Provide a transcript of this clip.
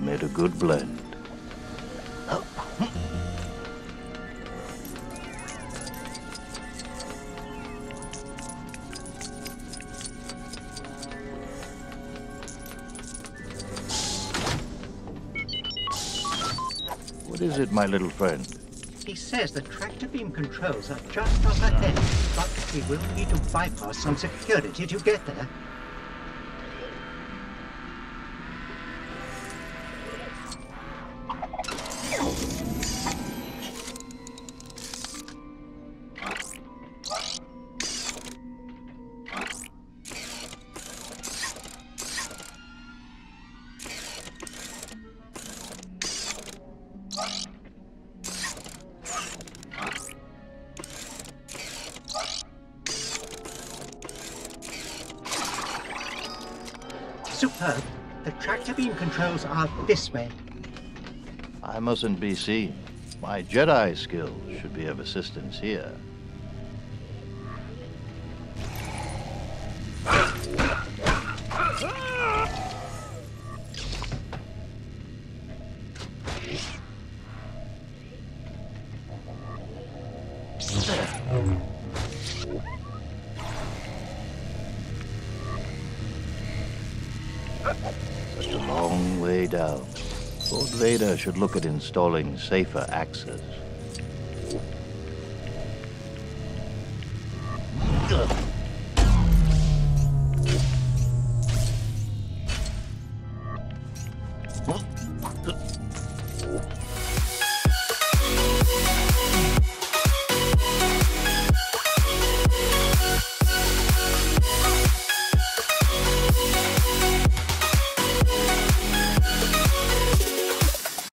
Made a good blend. What is it, my little friend? He says the tractor beam controls are just up ahead, but we will need to bypass some security to get there. Superb. The tractor beam controls are this way. I mustn't be seen. My Jedi skills should be of assistance here. Such a long way down. Lord Vader should look at installing safer access.